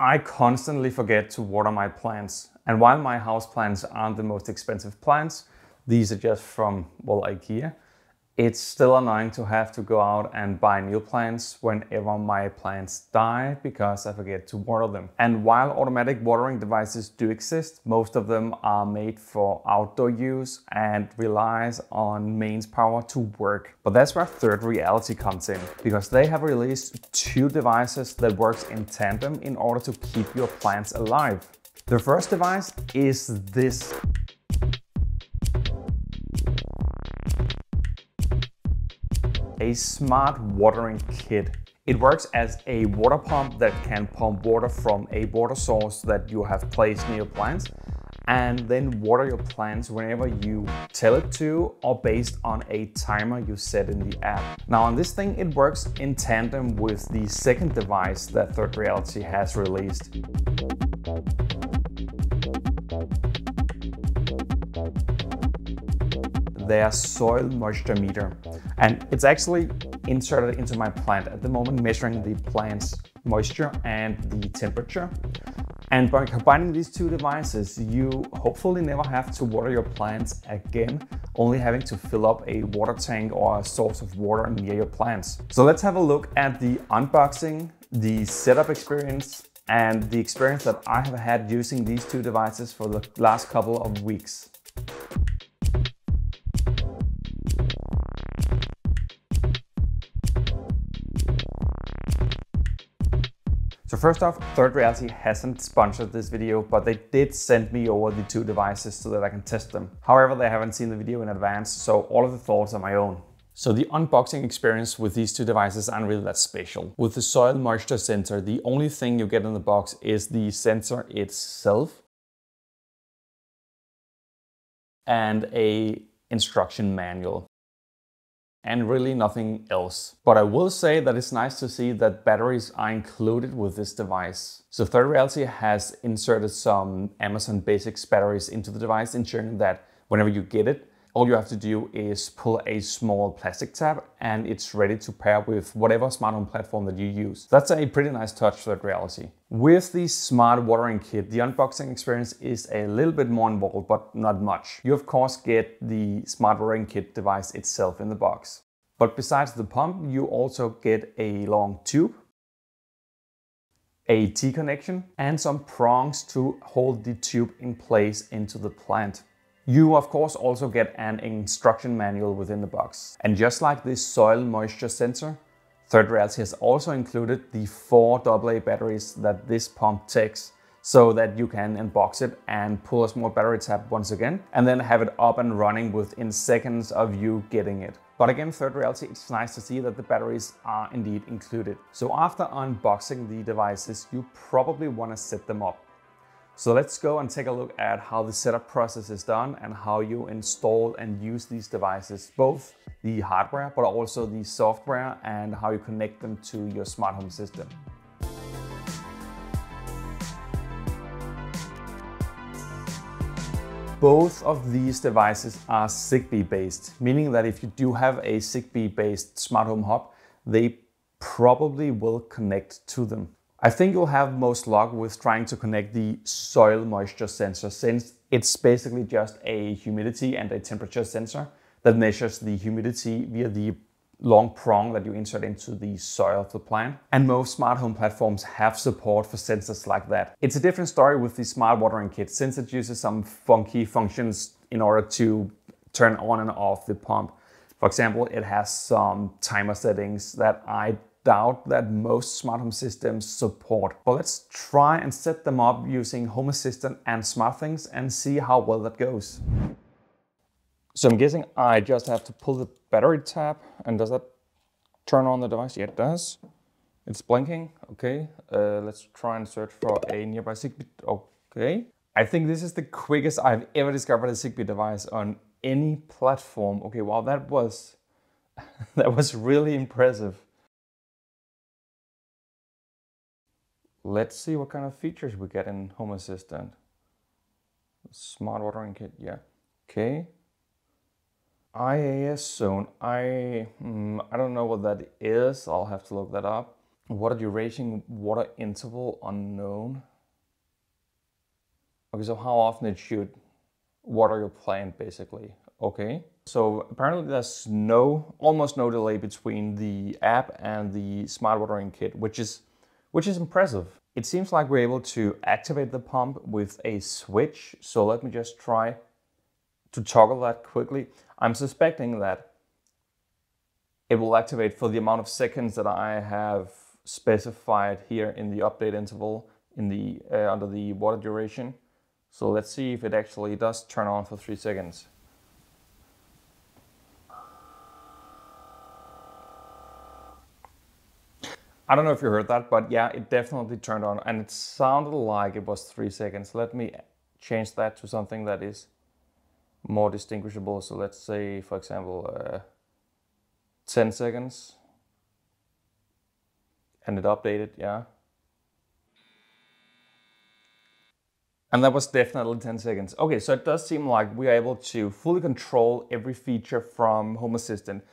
I constantly forget to water my plants. And while my house plants aren't the most expensive plants, these are just from, well, IKEA, it's still annoying to have to go out and buy new plants whenever my plants die because I forget to water them. And while automatic watering devices do exist, most of them are made for outdoor use and relies on mains power to work. But that's where Third Reality comes in because they have released two devices that works in tandem in order to keep your plants alive. The first device is this a smart watering kit. It works as a water pump that can pump water from a water source that you have placed near your plants and then water your plants whenever you tell it to or based on a timer you set in the app. Now on this thing it works in tandem with the second device that Third Reality has released. their soil moisture meter. And it's actually inserted into my plant at the moment, measuring the plant's moisture and the temperature. And by combining these two devices, you hopefully never have to water your plants again, only having to fill up a water tank or a source of water near your plants. So let's have a look at the unboxing, the setup experience, and the experience that I have had using these two devices for the last couple of weeks. First off, Third Reality hasn't sponsored this video, but they did send me over the two devices so that I can test them. However, they haven't seen the video in advance, so all of the thoughts are my own. So the unboxing experience with these two devices aren't really that special. With the soil moisture sensor, the only thing you get in the box is the sensor itself and a instruction manual and really nothing else. But I will say that it's nice to see that batteries are included with this device. So Third Reality has inserted some Amazon Basics batteries into the device, ensuring that whenever you get it, all you have to do is pull a small plastic tab and it's ready to pair with whatever smart home platform that you use. That's a pretty nice touch Third Reality. With the smart watering kit, the unboxing experience is a little bit more involved, but not much. You of course get the smart watering kit device itself in the box. But besides the pump, you also get a long tube, a T-connection, and some prongs to hold the tube in place into the plant. You of course also get an instruction manual within the box. And just like this soil moisture sensor, Third Reality has also included the four AA batteries that this pump takes so that you can unbox it and pull a small battery tab once again and then have it up and running within seconds of you getting it. But again, Third Reality, it's nice to see that the batteries are indeed included. So after unboxing the devices, you probably want to set them up. So let's go and take a look at how the setup process is done and how you install and use these devices, both the hardware, but also the software and how you connect them to your smart home system. Both of these devices are Zigbee based, meaning that if you do have a Zigbee based smart home hub, they probably will connect to them. I think you'll have most luck with trying to connect the soil moisture sensor since it's basically just a humidity and a temperature sensor that measures the humidity via the long prong that you insert into the soil of the plant. And most smart home platforms have support for sensors like that. It's a different story with the smart watering kit since it uses some funky functions in order to turn on and off the pump. For example, it has some timer settings that I doubt that most smart home systems support. But let's try and set them up using Home Assistant and SmartThings and see how well that goes. So I'm guessing I just have to pull the battery tab and does that turn on the device? Yeah, it does. It's blinking, okay. Uh, let's try and search for a nearby Zigbee, okay. I think this is the quickest I've ever discovered a Zigbee device on any platform. Okay, wow, that was, that was really impressive. Let's see what kind of features we get in Home Assistant. Smart watering kit, yeah. Okay. IAS zone, I, mm, I don't know what that is. I'll have to look that up. Water duration, water interval unknown. Okay, so how often it should water your plant basically. Okay, so apparently there's no, almost no delay between the app and the smart watering kit, which is, which is impressive. It seems like we're able to activate the pump with a switch. So let me just try to toggle that quickly. I'm suspecting that it will activate for the amount of seconds that I have specified here in the update interval in the uh, under the water duration. So let's see if it actually does turn on for three seconds. I don't know if you heard that, but yeah, it definitely turned on and it sounded like it was three seconds. Let me change that to something that is more distinguishable. So let's say, for example, uh, 10 seconds and it updated, yeah. And that was definitely 10 seconds. Okay, so it does seem like we are able to fully control every feature from Home Assistant,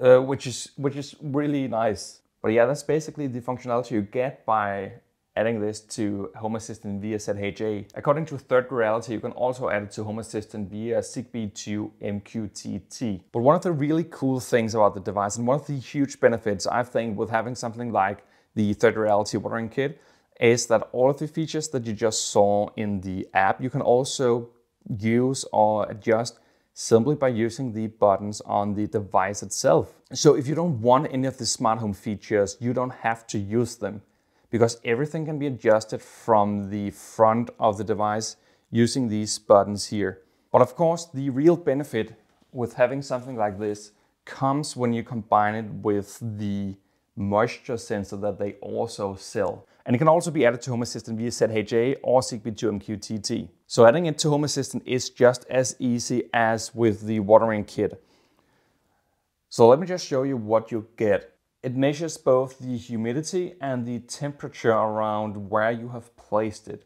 uh, which is which is really nice. But yeah, that's basically the functionality you get by adding this to Home Assistant via ZHA. According to Third Reality, you can also add it to Home Assistant via Zigbee to MQTT. But one of the really cool things about the device and one of the huge benefits I think with having something like the Third Reality watering kit is that all of the features that you just saw in the app, you can also use or adjust simply by using the buttons on the device itself. So if you don't want any of the smart home features, you don't have to use them because everything can be adjusted from the front of the device using these buttons here. But of course, the real benefit with having something like this comes when you combine it with the moisture sensor that they also sell. And it can also be added to Home Assistant via ZHA or Zigbee to MQTT. So adding it to Home Assistant is just as easy as with the watering kit. So let me just show you what you get. It measures both the humidity and the temperature around where you have placed it.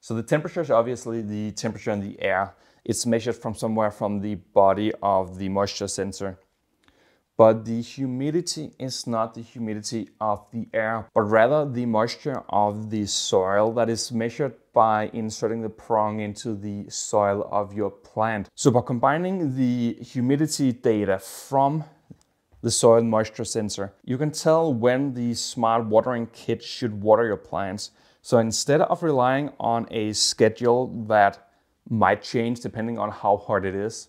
So the temperature is obviously the temperature in the air. It's measured from somewhere from the body of the moisture sensor. But the humidity is not the humidity of the air, but rather the moisture of the soil that is measured by inserting the prong into the soil of your plant. So by combining the humidity data from the soil moisture sensor, you can tell when the smart watering kit should water your plants. So instead of relying on a schedule that might change depending on how hard it is,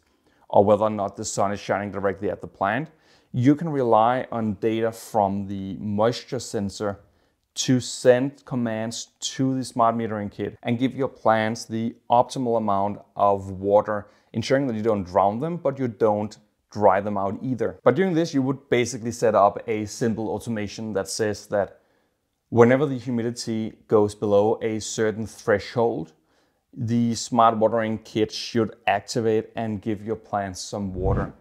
or whether or not the sun is shining directly at the plant, you can rely on data from the moisture sensor to send commands to the smart watering kit and give your plants the optimal amount of water, ensuring that you don't drown them, but you don't dry them out either. But doing this, you would basically set up a simple automation that says that whenever the humidity goes below a certain threshold, the smart watering kit should activate and give your plants some water.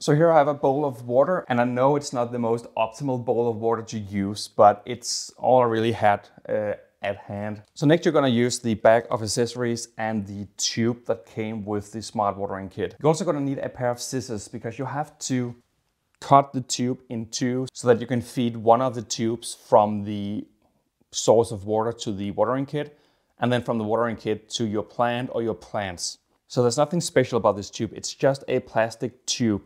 So here I have a bowl of water and I know it's not the most optimal bowl of water to use, but it's all I really had uh, at hand. So next you're gonna use the bag of accessories and the tube that came with the smart watering kit. You're also gonna need a pair of scissors because you have to cut the tube in two so that you can feed one of the tubes from the source of water to the watering kit and then from the watering kit to your plant or your plants. So there's nothing special about this tube. It's just a plastic tube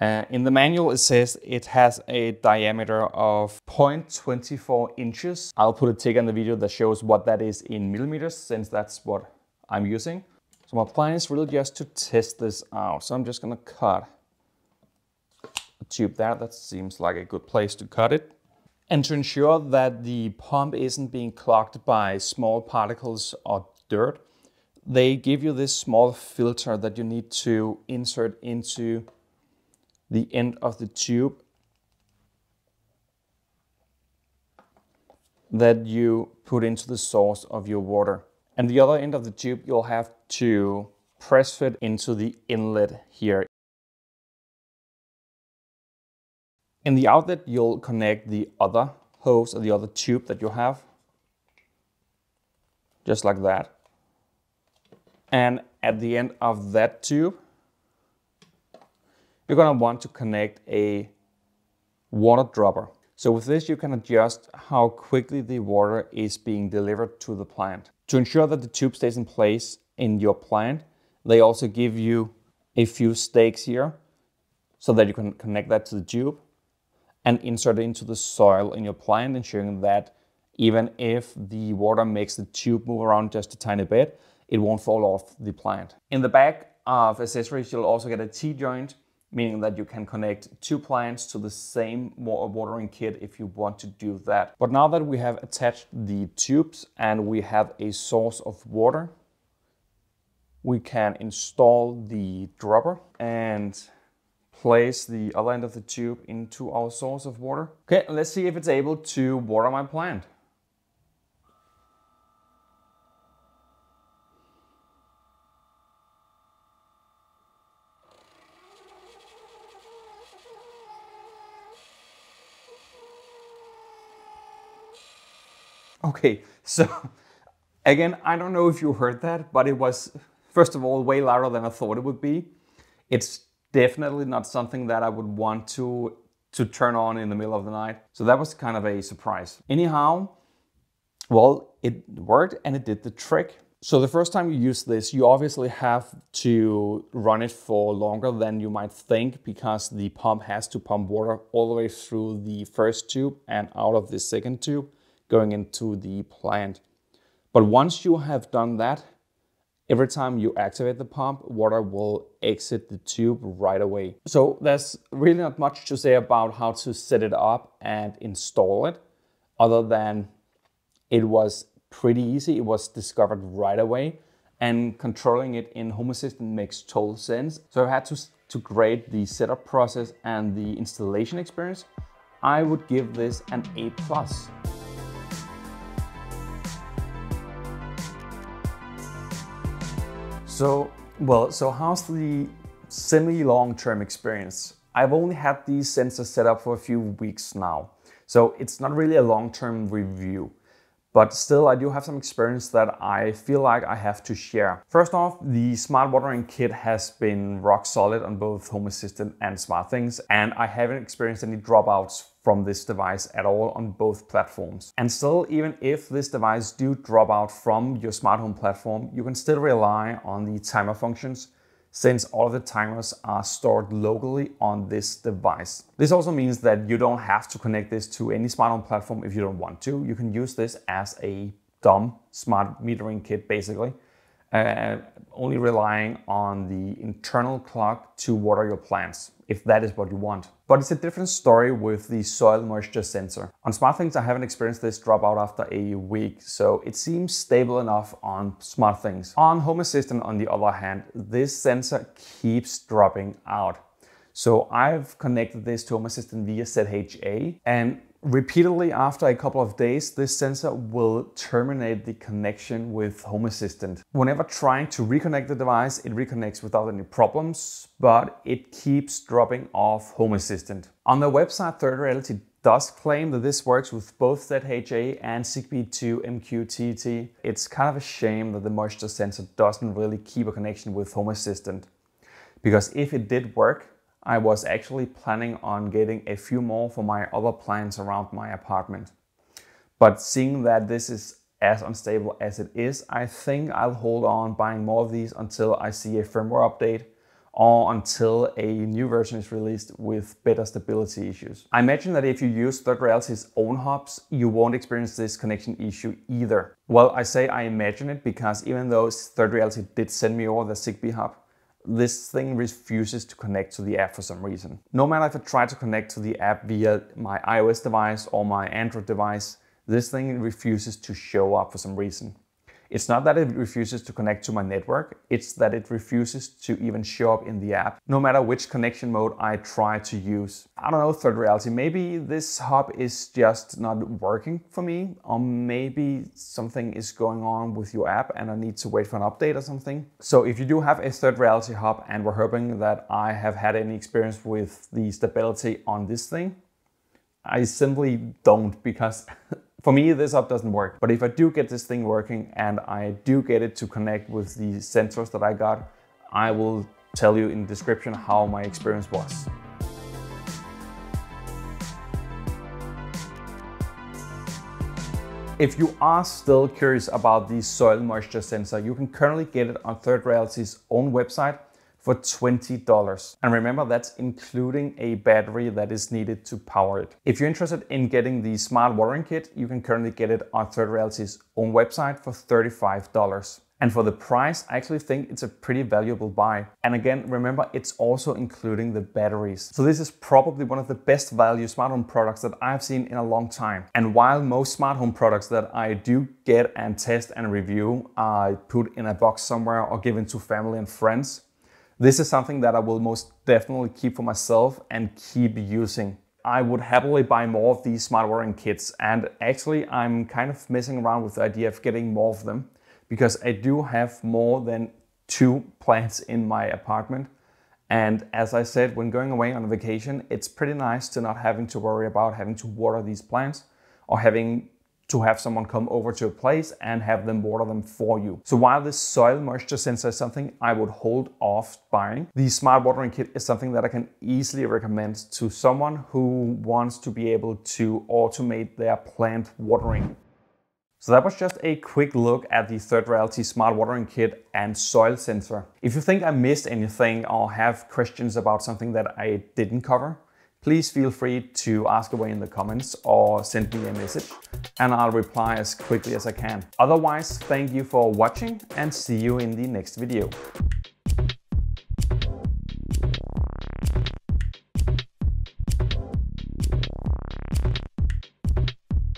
uh, in the manual, it says it has a diameter of 0.24 inches. I'll put a tick in the video that shows what that is in millimeters, since that's what I'm using. So my plan is really just to test this out. So I'm just gonna cut a tube there. That seems like a good place to cut it. And to ensure that the pump isn't being clogged by small particles or dirt, they give you this small filter that you need to insert into the end of the tube that you put into the source of your water. And the other end of the tube, you'll have to press fit into the inlet here. In the outlet, you'll connect the other hose or the other tube that you have, just like that. And at the end of that tube, you're gonna want to connect a water dropper. So with this, you can adjust how quickly the water is being delivered to the plant. To ensure that the tube stays in place in your plant, they also give you a few stakes here so that you can connect that to the tube and insert it into the soil in your plant, ensuring that even if the water makes the tube move around just a tiny bit, it won't fall off the plant. In the back of accessories, you'll also get a T-joint meaning that you can connect two plants to the same watering kit if you want to do that. But now that we have attached the tubes and we have a source of water, we can install the dropper and place the other end of the tube into our source of water. Okay, let's see if it's able to water my plant. Okay, so again, I don't know if you heard that, but it was, first of all, way louder than I thought it would be. It's definitely not something that I would want to, to turn on in the middle of the night. So that was kind of a surprise. Anyhow, well, it worked and it did the trick. So the first time you use this, you obviously have to run it for longer than you might think because the pump has to pump water all the way through the first tube and out of the second tube going into the plant. But once you have done that, every time you activate the pump, water will exit the tube right away. So there's really not much to say about how to set it up and install it, other than it was pretty easy. It was discovered right away and controlling it in Home Assistant makes total sense. So I had to, to grade the setup process and the installation experience. I would give this an A+. plus. So, well, so how's the semi-long-term experience? I've only had these sensors set up for a few weeks now, so it's not really a long-term review. But still, I do have some experience that I feel like I have to share. First off, the smart watering kit has been rock solid on both Home Assistant and SmartThings, and I haven't experienced any dropouts from this device at all on both platforms. And still, even if this device do drop out from your smart home platform, you can still rely on the timer functions since all of the timers are stored locally on this device. This also means that you don't have to connect this to any smart home platform if you don't want to. You can use this as a dumb smart watering kit basically uh, only relying on the internal clock to water your plants, if that is what you want. But it's a different story with the soil moisture sensor. On SmartThings, I haven't experienced this dropout after a week, so it seems stable enough on SmartThings. On Home Assistant, on the other hand, this sensor keeps dropping out. So I've connected this to Home Assistant via ZHA and Repeatedly after a couple of days, this sensor will terminate the connection with Home Assistant. Whenever trying to reconnect the device, it reconnects without any problems, but it keeps dropping off Home Assistant. On their website, Third Reality does claim that this works with both ZHA and Zigbee 2 MQTT. It's kind of a shame that the moisture sensor doesn't really keep a connection with Home Assistant. Because if it did work, I was actually planning on getting a few more for my other plants around my apartment. But seeing that this is as unstable as it is, I think I'll hold on buying more of these until I see a firmware update or until a new version is released with better stability issues. I imagine that if you use Third Reality's own hubs, you won't experience this connection issue either. Well, I say I imagine it because even though Third Reality did send me over the Zigbee hub, this thing refuses to connect to the app for some reason. No matter if I try to connect to the app via my iOS device or my Android device, this thing refuses to show up for some reason. It's not that it refuses to connect to my network, it's that it refuses to even show up in the app, no matter which connection mode I try to use. I don't know, third reality, maybe this hub is just not working for me, or maybe something is going on with your app and I need to wait for an update or something. So if you do have a third reality hub and we're hoping that I have had any experience with the stability on this thing, I simply don't because For me, this app doesn't work, but if I do get this thing working and I do get it to connect with the sensors that I got, I will tell you in the description how my experience was. If you are still curious about the soil moisture sensor, you can currently get it on Third Reality's own website for $20. And remember, that's including a battery that is needed to power it. If you're interested in getting the smart watering kit, you can currently get it on Third Reality's own website for $35. And for the price, I actually think it's a pretty valuable buy. And again, remember, it's also including the batteries. So this is probably one of the best value smart home products that I've seen in a long time. And while most smart home products that I do get and test and review are put in a box somewhere or given to family and friends, this is something that I will most definitely keep for myself and keep using. I would happily buy more of these smart watering kits and actually I'm kind of messing around with the idea of getting more of them because I do have more than two plants in my apartment. And as I said, when going away on a vacation, it's pretty nice to not having to worry about having to water these plants or having to have someone come over to a place and have them water them for you. So while this soil moisture sensor is something I would hold off buying, the smart watering kit is something that I can easily recommend to someone who wants to be able to automate their plant watering. So that was just a quick look at the Third Reality Smart Watering Kit and Soil Sensor. If you think I missed anything or have questions about something that I didn't cover, please feel free to ask away in the comments or send me a message and I'll reply as quickly as I can. Otherwise, thank you for watching and see you in the next video.